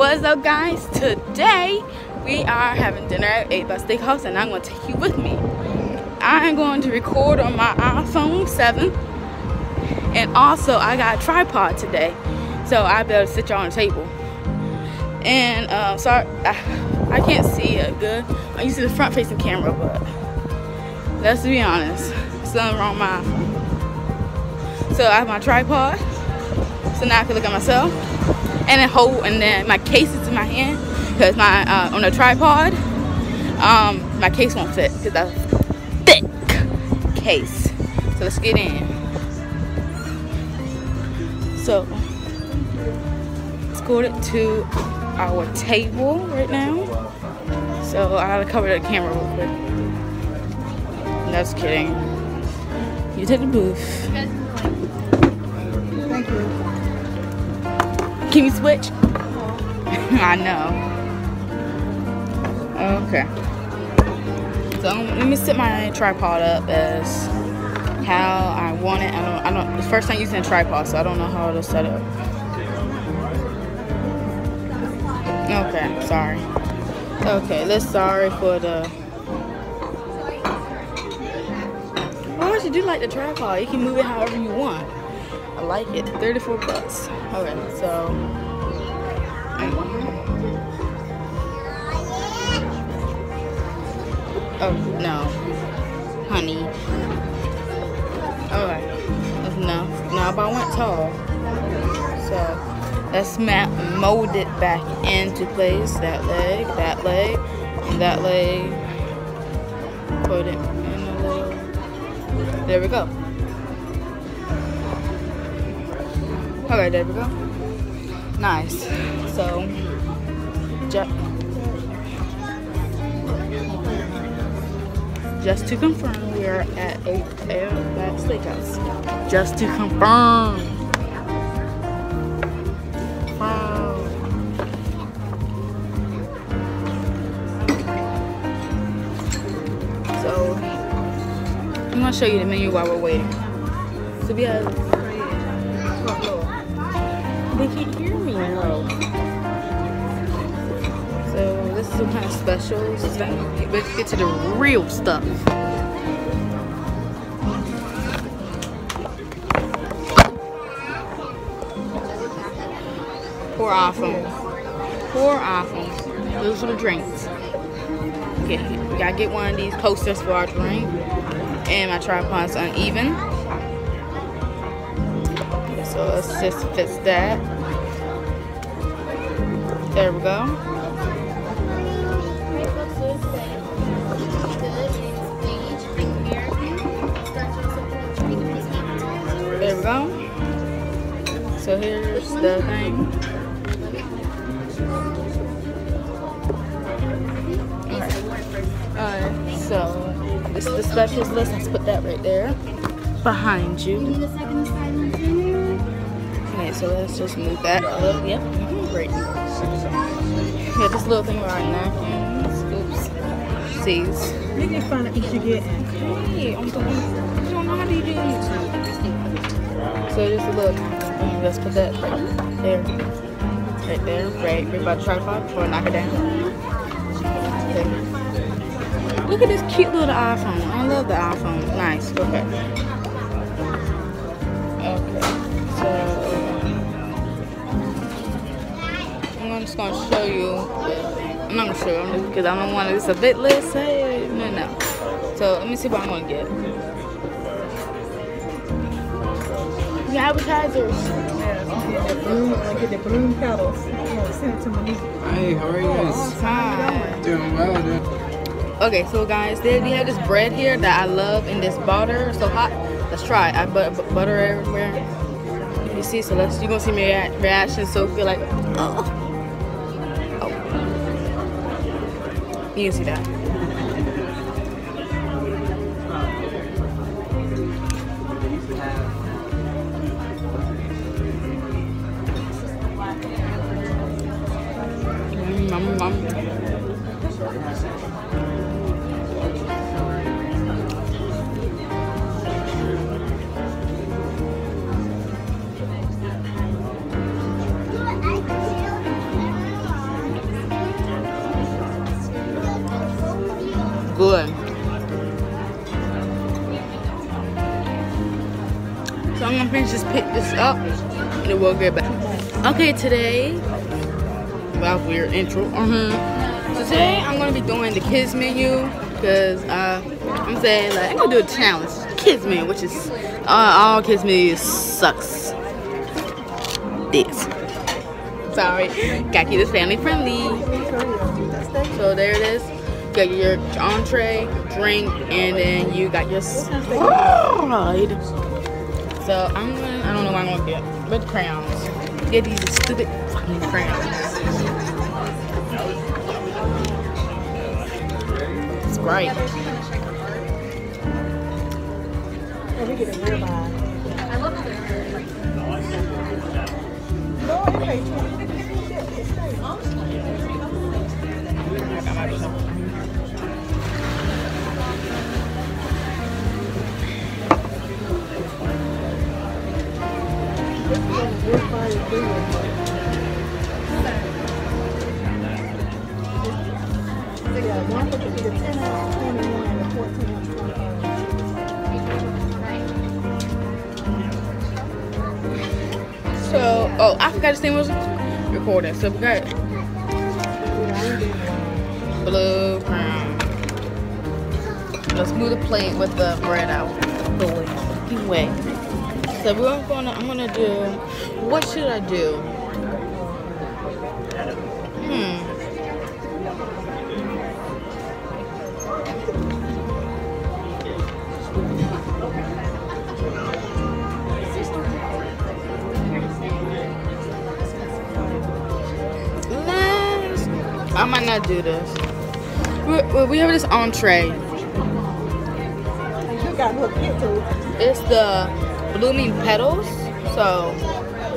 What's up guys? Today we are having dinner at Outback Steakhouse and I'm going to take you with me. I'm going to record on my iPhone 7 and also I got a tripod today so I better sit y'all on the table. And um, sorry, I, I can't see a good. I'm using the front facing camera but let's be honest, something wrong with my iPhone. So I have my tripod so now I can look at myself and then hold and then my case is in my hand because my uh, on a tripod um, my case won't fit because that's thick case. So let's get in. So go to our table right now. So I gotta cover the camera real quick. That's kidding. You take the booth Can you switch? I know. Okay. So um, let me set my tripod up as how I want it. I don't. I don't. First time using a tripod, so I don't know how to set up. Okay. Sorry. Okay. Let's sorry for the. Well, what you do like the tripod? You can move it however you want. I like it. 34 bucks. Okay, so. Oh, no. Honey. Alright. Enough. Now, if I went tall. So, let's map, mold it back into place. That leg, that leg, and that leg. Put it in. There we go. Okay, there we go. Nice. So, just, to confirm, we are at a Back Steakhouse. Just to confirm. Wow. So, I'm gonna show you the menu while we're waiting. So we have they can't hear me. So this is some kind of special stuff. Let's get to the real stuff. Them. Pour off them. Those are the drinks. Okay, gotta get one of these coasters for our drink. And my tripod's uneven. So let's just fix that. There we go. There we go. So here's the thing. Alright, so this is the specials list. Let's put that right there behind you. Okay, so let's just move that a little. Yep, great. Yeah, this little thing about napkins. Oops. Sees. You find out what you get. Hey, I'm one. You don't know how to do YouTube. So just a little. Let's put that right there. Right there. Right, right by the tripod before I knock it down. Okay. Look at this cute little iPhone. I love the iPhone. Nice. Okay. Gonna show you. I'm not gonna show you because I don't want to. It's a bit list. Hey, no, no. So let me see what I'm gonna get. The advertisers. Yeah, get the bloom, get the bloom petals. Oh, send it to Monique. Hey, how are you guys? Hi. Doing well, dude. Okay, so guys, they, they have this bread here that I love in this butter. So hot. Let's try it. I but butter everywhere. You see, so let's. You gonna see my rea reaction. So feel like, oh. You can see that. Mm, Mum, good. So I'm gonna finish just pick this up and then we'll get back. Okay, today, well, weird intro. Uh -huh. So today I'm gonna be doing the kids menu because uh, I'm saying like I'm gonna do a challenge, kids menu, which is uh, all kids menu sucks. This. Sorry, gotta keep this family friendly. So there it is. You got your entree, drink, and then you got your side. So I'm gonna, I don't know what I'm gonna get. But crowns. Get these stupid fucking crayons. Sprite. Oh. No, would be the ten ounce So, oh, I forgot this thing was recording. So we got blue crown. Let's move the plate with the bread out the way. So we're gonna, I'm gonna do, what should I do? Hmm. I might not do this. We, we have this entree. You got little kid. It's the blooming petals. So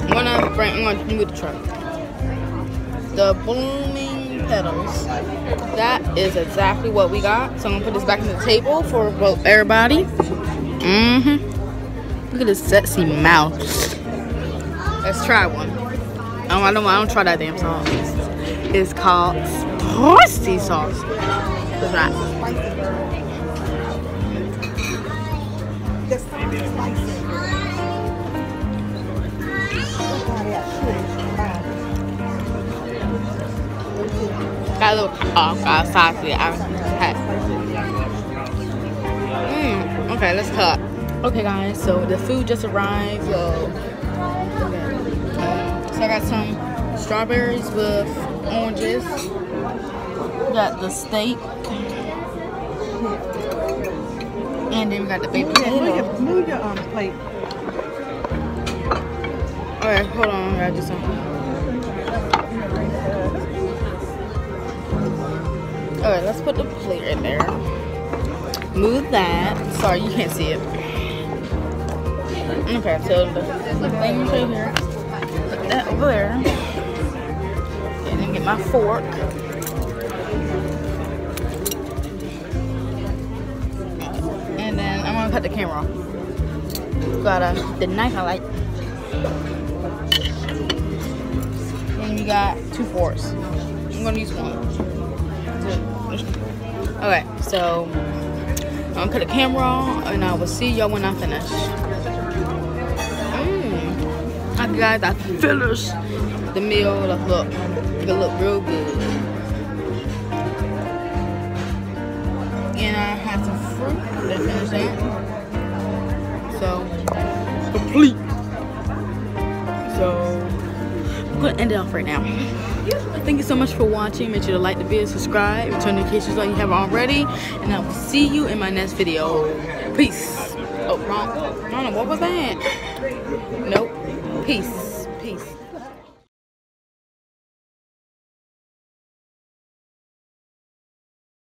I'm gonna bring I'm gonna move the truck. The blooming petals. That is exactly what we got. So I'm gonna put this back on the table for everybody. Mm-hmm. Look at this sexy mouth. Let's try one. Oh, I don't I don't try that damn sauce. It's called spicy sauce. Right. Just spicy. Got a little oh, got saucy. I had. Mm, okay, let's cut. Okay, guys. So the food just arrived. So, so I got some strawberries with oranges. Got the steak. And then we got the baby Move potato. your, move your um, plate. Alright, hold on. I gotta do something. Alright, let's put the plate in there. Move that. Sorry, you can't see it. Okay, so the, thing right here. Put that over there. And then get my fork. And then I'm gonna cut the camera off. Got a, the knife I like. And we got two forks. I'm gonna use one. Okay, so I'm gonna cut the camera off and I will see y'all when I finish. Mmm. Okay, guys, I finished the meal. Look, look, it look real good. And I had some fruit to finish that. So, complete. So, I'm gonna end it off right now. Thank you so much for watching. Make sure to like the video, subscribe, turn notifications on if you haven't already. And I will see you in my next video. Peace. Oh, wrong. Don't what was that? Nope. Peace.